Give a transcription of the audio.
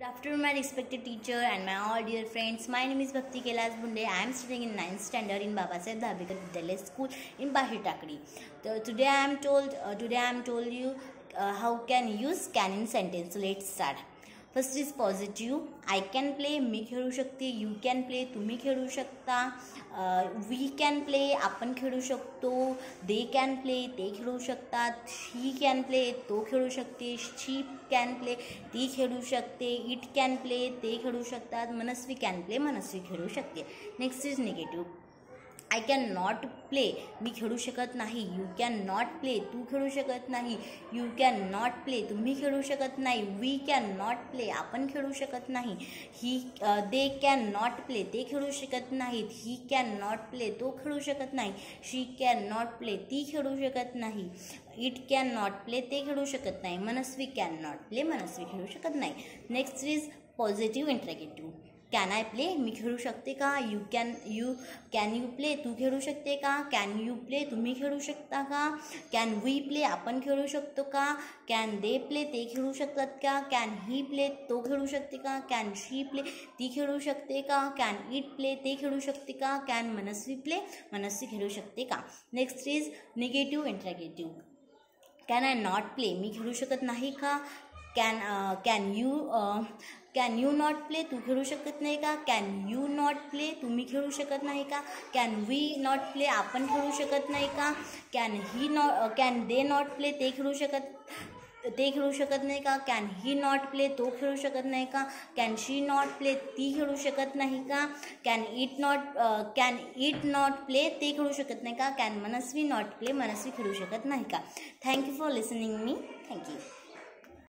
Good afternoon, my respected teacher and my all dear friends. My name is Bhakti Kailas Bunde. I am studying in 9th standard in Baba Babasaheb Dhabekar Vidyalaya School in. So today I am told uh, today I am told you uh, how can use can in sentence. So let's start. First is positive I can play मी खेळू शकते you can play तुम्ही खेळू शकता we can play आपण खेळू शकतो they can play ते खेळू शकतात शी कॅन प्ले तो खेळू शकते शी कॅन प्ले ती खेळू शकते इट कॅन प्ले ते खेळू शकतात मनस्वी कॅन प्ले मनस्वी खेळू शकते next is negative I can not play मी खेळू शकत नाही. यू कॅन नॉट प्ले तू खेळू शकत नाही. यू कॅन नॉट प्ले तुम्ही खेळू शकत नाही. वी कॅन नॉट प्ले आपण खेळू शकत नाही. He they can not play ते खेळू शकत नाहीत. ही कॅन नॉट प्ले तो खेळू शकत नाही. शी कॅन नॉट प्ले ती खेळू शकत नाही. इट कॅन नॉट प्ले ते खेळू शकत नाही. Manasvi can not play Manasvi खेळू शकत नाही. Next is positive interrogative can I play मी खेळू शकते का? You can you can you play तू खेळू शकते का? कॅन यू प्ले तुम्ही खेळू शकता का? कॅन वी प्ले आपण खेळू शकतो का? कॅन दे प्ले ते खेळू शकतात का? कॅन ही प्ले तो खेळू शकते का? कॅन शी प्ले ती खेळू शकते का? कॅन इट प्ले ते खेळू शकते का? कॅन मनस्वी प्ले मनस्वी खेळू शकते का? Next is negative interrogative can I not play मी खेळू शकत नाही का? Can can you can you not play तू खेळू शकत नाही का? कॅन यू नॉट प्ले तुम्ही खेळू शकत नाही का? कॅन वी नॉट प्ले आपण खेळू शकत नाही का? Can he not can they not play ते खेळू शकत, ते खेळू शकत नाही का? कॅन ही नॉट प्ले तो खेळू शकत नाही का? कॅन शी नॉट प्ले ती खेळू शकत नाही का? Can it not can it not play ते खेळू शकत नाही का? Can Manasvi not play Manasvi खेळू शकत नाही का? Thank you for listening me thank you